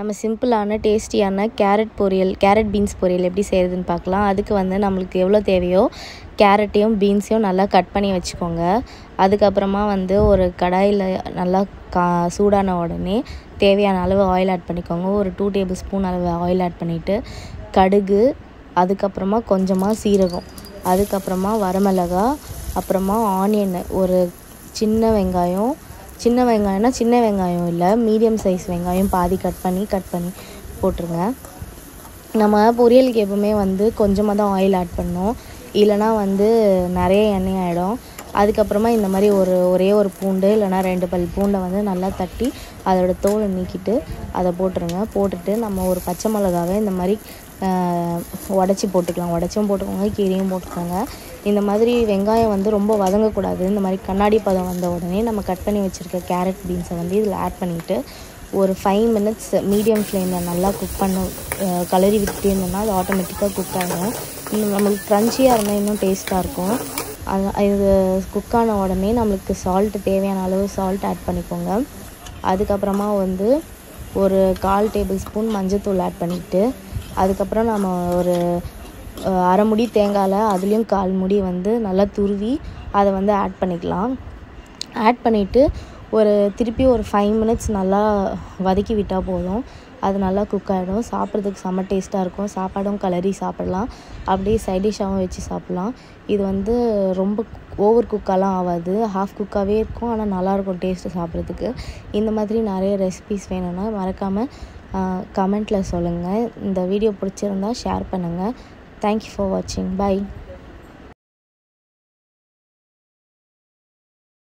நம்ம சிம்பிளான டேஸ்டியான கேரட் பொரியல் கேரட் பீன்ஸ் பொரியல் எப்படி செய்கிறதுன்னு பார்க்கலாம். அதுக்கு வந்து நம்மளுக்கு எவ்வளோ தேவையோ கேரட்டையும் பீன்ஸையும் நல்லா கட் பண்ணி வச்சுக்கோங்க. அதுக்கப்புறமா வந்து ஒரு கடாயில் நல்லா கா சூடான உடனே தேவையான அளவு ஆயில் ஆட் பண்ணிக்கோங்க. ஒரு டூ டேபிள் ஸ்பூன் அளவு ஆயில் ஆட் பண்ணிவிட்டு கடுகு அதுக்கப்புறமா கொஞ்சமாக சீரகம் அதுக்கப்புறமா வரமிளகா அப்புறமா ஆனியன் ஒரு சின்ன வெங்காயம் சின்ன வெங்காயம்னா சின்ன வெங்காயம் இல்லை. மீடியம் சைஸ் வெங்காயம் பாதி கட் பண்ணி கட் பண்ணி போட்டுருங்க. நம்ம பொரியலுக்கு எப்பவுமே வந்து கொஞ்சமாக தான் ஆயில் ஆட் பண்ணோம். இல்லைனா வந்து நிறைய எண்ணெய் ஆகிடும் அதுக்கப்புறமா இந்த மாதிரி ஒரு ஒரே ஒரு பூண்டு இல்லைனா ரெண்டு பல் பூண்டை வந்து நல்லா தட்டி அதோட தோலை நீக்கிட்டு அதை போட்டுருங்க. போட்டுட்டு நம்ம ஒரு பச்சை மிளகாவை இந்த மாதிரி உடச்சி போட்டுக்கலாம். உடச்சும் போட்டுக்கோங்க கீரையும் போட்டுக்கோங்க. இந்த மாதிரி வெங்காயம் வந்து ரொம்ப வதங்கக்கூடாது. இந்த மாதிரி கண்ணாடி பதம் வந்த உடனே நம்ம கட் பண்ணி வச்சுருக்க கேரட் பீன்ஸை வந்து இதில் ஆட் பண்ணிவிட்டு ஒரு ஃபைவ் மினிட்ஸ் மீடியம் ஃப்ளேமில் நல்லா குக் பண்ண கலரி விட்டுட்டே இருந்தோம்னா அது ஆட்டோமேட்டிக்காக குக் ஆகும் நம்மளுக்கு க்ரன்ச்சியாக இருந்தால் இன்னும் டேஸ்ட்டாக இருக்கும். அது இது குக் ஆன உடனே நம்மளுக்கு சால்ட்டு தேவையான அளவு சால்ட் ஆட் பண்ணிக்கோங்க. அதுக்கப்புறமா வந்து ஒரு கால் டேபிள் ஸ்பூன் மஞ்சத்தூள் ஆட் பண்ணிவிட்டு அதுக்கப்புறம் நம்ம ஒரு அரை முடி தேங்காயில் அதுலேயும் கால் முடி வந்து நல்லா துருவி அதை வந்து ஆட் பண்ணிக்கலாம். ஆட் பண்ணிவிட்டு ஒரு திருப்பி ஒரு ஃபைவ் மினிட்ஸ் நல்லா வதக்கி விட்டால் போதும். அது நல்லா குக் ஆகிடும் சாப்பிட்றதுக்கு செம்ம டேஸ்ட்டாக இருக்கும். சாப்பாடும் கலரி சாப்பிட்லாம். அப்படியே சைட் டிஷ்ஷாகவும் வச்சு சாப்பிட்லாம். இது வந்து ரொம்ப ஓவர் குக்காலாம் ஆகாது. ஹாஃப் குக்காகவே இருக்கும். ஆனால் நல்லாயிருக்கும் டேஸ்ட்டு சாப்பிட்றதுக்கு. இந்த மாதிரி நிறைய ரெசிபிஸ் வேணும்னா மறக்காமல் கமெண்ட்டில் சொல்லுங்கள் இந்த வீடியோ பிடிச்சிருந்தா ஷேர் பண்ணுங்கள் தேங்க்யூ ஃபார் வாட்சிங் பை